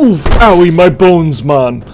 Oof, owie, my bones, man.